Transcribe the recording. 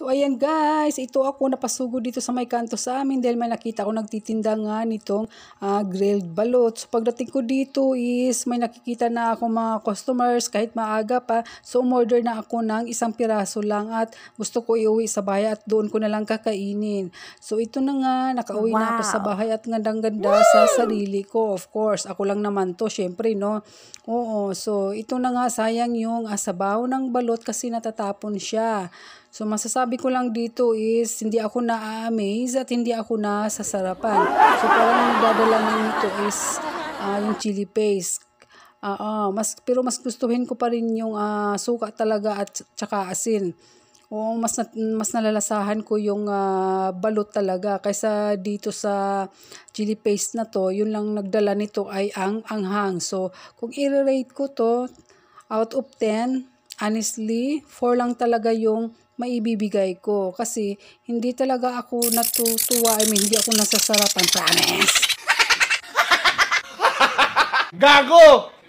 So ayan guys, ito ako napasugo dito sa may kanto sa amin dahil may nakita ko nagtitinda nga nitong uh, grilled balot. So pagdating ko dito is may nakikita na ako mga customers kahit maaga pa. So umorder na ako ng isang piraso lang at gusto ko iuwi sa bahay at doon ko na lang kakainin. So ito na nga, nakauwi wow. na ako sa bahay at gandang-ganda sa sarili ko. Of course, ako lang naman to, syempre no. Oo, so ito na nga sayang yung uh, sabaw ng balot kasi natatapon siya. So masasabi ko lang dito is hindi ako na-amaze at hindi ako nasasarapan. So parang nagdadala lang nito is uh, yung chili paste. Uh, uh, mas, pero mas gustuhin ko pa rin yung uh, suka talaga at tsaka asin. O mas na, mas nalalasahan ko yung uh, balot talaga kaysa dito sa chili paste na to, yun lang nagdala nito ay ang anghang. So kung i-rate ko to out of 10, honestly, 4 lang talaga yung maibibigay ko. Kasi hindi talaga ako natutuwa. I mean, hindi ako nasasarapan. Promise! Gago!